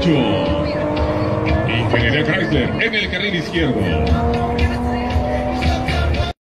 derecho. Ingeniería Chrysler en el carril izquierdo.